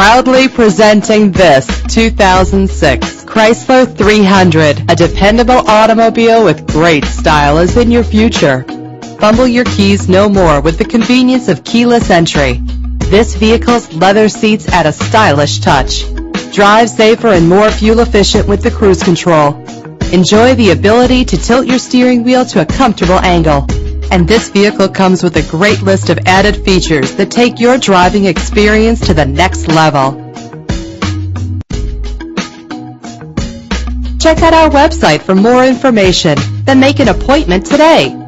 Proudly presenting this 2006 Chrysler 300. A dependable automobile with great style is in your future. Fumble your keys no more with the convenience of keyless entry. This vehicle's leather seats add a stylish touch. Drive safer and more fuel efficient with the cruise control. Enjoy the ability to tilt your steering wheel to a comfortable angle. And this vehicle comes with a great list of added features that take your driving experience to the next level. Check out our website for more information. Then make an appointment today.